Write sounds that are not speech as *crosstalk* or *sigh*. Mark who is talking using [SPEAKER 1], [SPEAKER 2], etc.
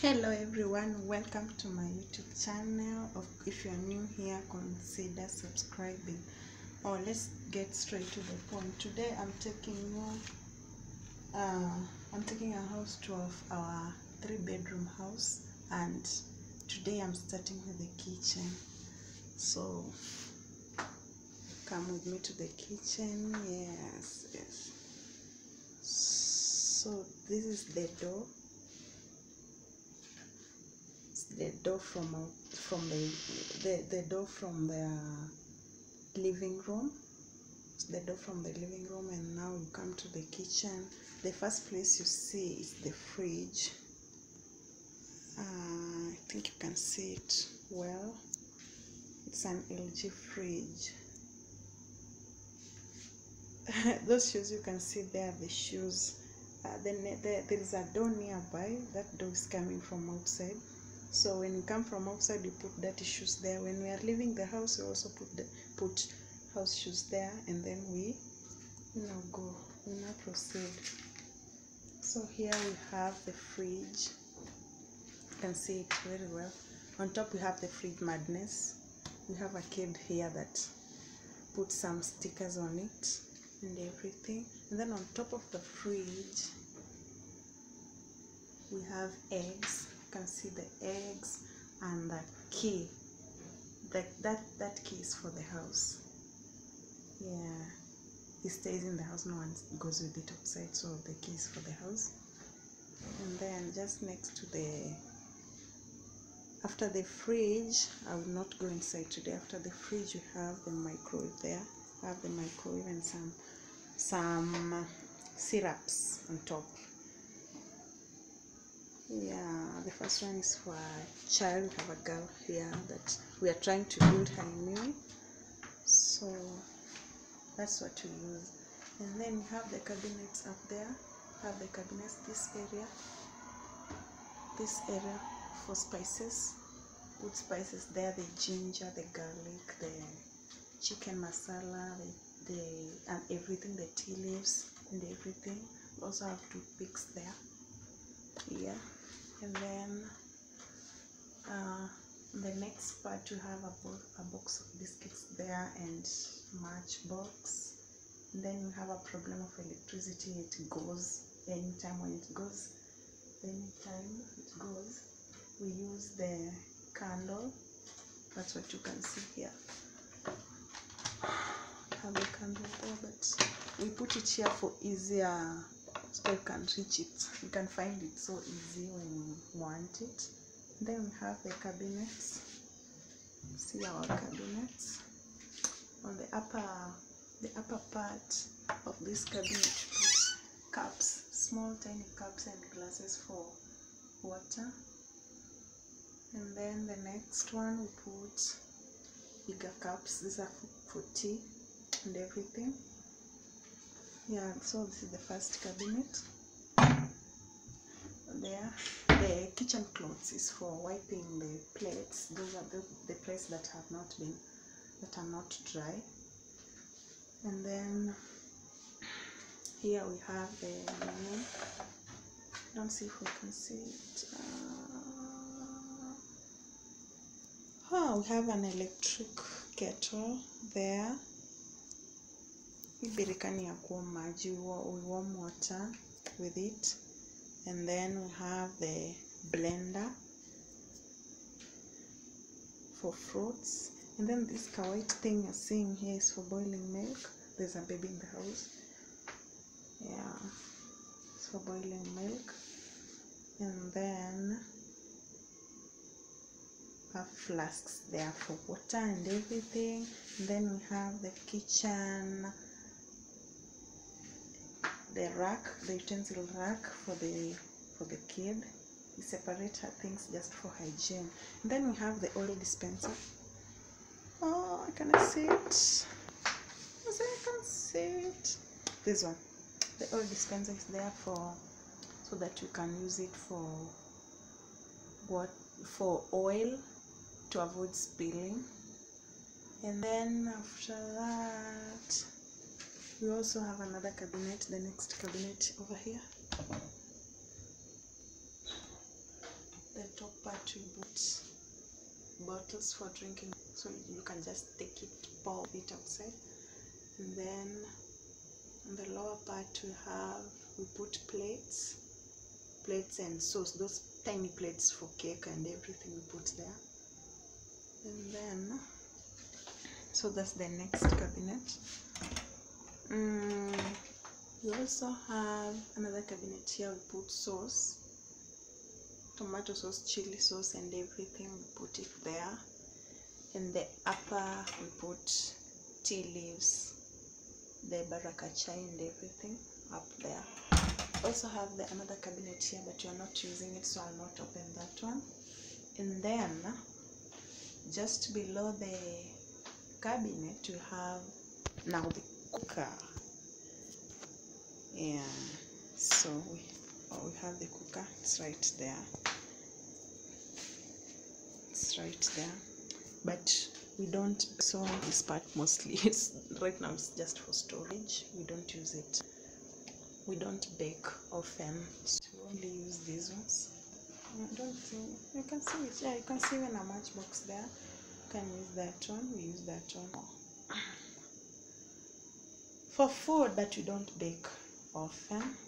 [SPEAKER 1] hello everyone welcome to my youtube channel. If you are new here consider subscribing. Oh let's get straight to the point. Today i'm taking you uh i'm taking a house tour of our three bedroom house and today i'm starting with the kitchen. So come with me to the kitchen. Yes yes. So this is the door the door from from the the, the door from the living room the door from the living room and now you come to the kitchen. The first place you see is the fridge. Uh, i think you can see it well. It's an lg fridge. *laughs* Those shoes you can see there the shoes uh, then there, there is a door nearby. That door is coming from outside so when you come from outside you put dirty shoes there. When we are leaving the house we also put the put house shoes there and then we know go we now proceed. So here we have the fridge. You can see it very well. On top we have the fridge madness. We have a kid here that put some stickers on it and everything. And then on top of the fridge we have eggs can see the eggs and the key that that that key is for the house. Yeah it stays in the house no one goes with it outside so the key is for the house. And then just next to the after the fridge i will not go inside today. After the fridge we have the microwave there. I have the microwave and some some uh, syrups on top yeah the first one is for a child we have a girl here that we are trying to build her immune. So that's what we use. And then we have the cabinets up there. Have the cabinets this area this area for spices. Put spices there the ginger the garlic the chicken masala the, the and everything the tea leaves and everything. Also have toothpicks there yeah. And then uh, the next part you have a, bo a box of biscuits there and matchbox. Then you have a problem of electricity. It goes anytime when it goes anytime it goes we use the candle. That's what you can see here. Have a candle but we put it here for easier so you can reach it. You can find it so easy when you want it. Then we have the cabinets see our cabinets on the upper the upper part of this cabinet put cups small tiny cups and glasses for water. And then the next one we put bigger cups. These are for tea and everything yeah so this is the first cabinet. There the kitchen clothes is for wiping the plates. Those are the, the plates that have not been that are not dry. And then here we have the menu. Don't see if we can see it. Uh, oh we have an electric kettle there hii birikani ya kuwa maji we warm water with it and then we have the blender for fruits. And then this white thing you're seeing here is for boiling milk. There's a baby in the house. Yeah it's for boiling milk. And then have flasks there for water and everything. And then we have the kitchen the rack the utensil rack for the for the kid. We separate her things just for hygiene. And then we have the oil dispenser. Oh I can see it. Yes i can see it. This one. The oil dispenser is there for so that you can use it for what for oil to avoid spilling. And then after that we also have another cabinet the next cabinet over here. The top part we put bottles for drinking. So you can just take it pour it outside. And then on the lower part we have we put plates plates and sauce those tiny plates for cake and everything we put there. And then so that's the next cabinet mm, we also have another cabinet here we put sauce. Tomato sauce chili sauce and everything we put it there. In the upper we put tea leaves the baraka chai and everything up there. Also have the another cabinet here but you're not using it so i'll not open that one. And then just below the cabinet you have now the cooker. Yeah. So we oh, we have the cooker. It's right there. It's right there. But we don't so this part mostly *laughs* it's right now it's just for storage. We don't use it. We don't bake often. So we only use these ones. I don't think you can see it. Yeah you can see even a matchbox there. You can use that one. We use that one for food that you don't bake often